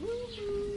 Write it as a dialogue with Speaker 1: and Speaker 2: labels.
Speaker 1: Woo-hoo.